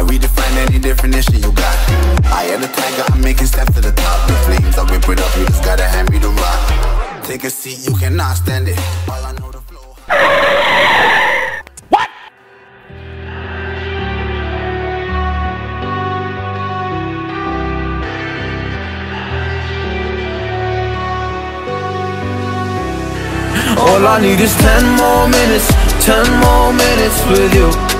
I redefine any definition you got. I am the tiger, I'm making steps to the top. The flames, I whip it up, you just gotta hand me the rock. Take a seat, you cannot stand it. All I know the flow. All I need is ten more minutes, ten more minutes with you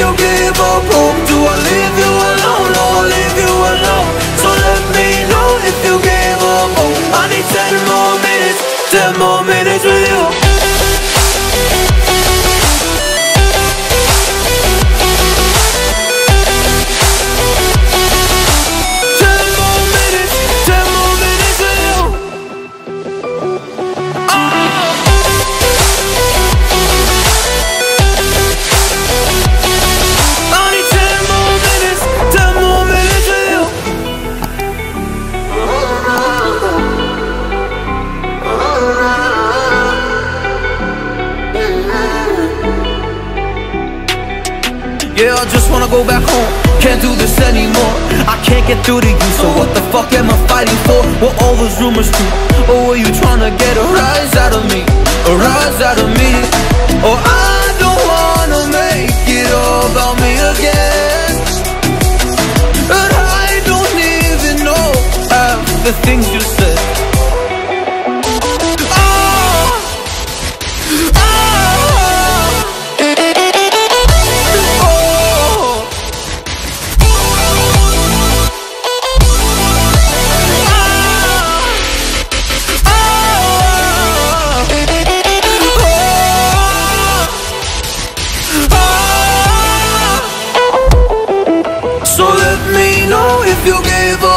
you give up just wanna go back home. Can't do this anymore. I can't get through to you, so what the fuck am I fighting for? Were all those rumors true? Or were you trying to get a rise out of me? A rise out of me? Or I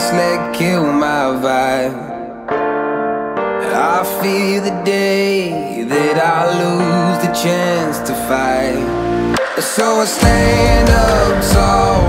Once let kill my vibe. I fear the day that I lose the chance to fight. So I stand up tall,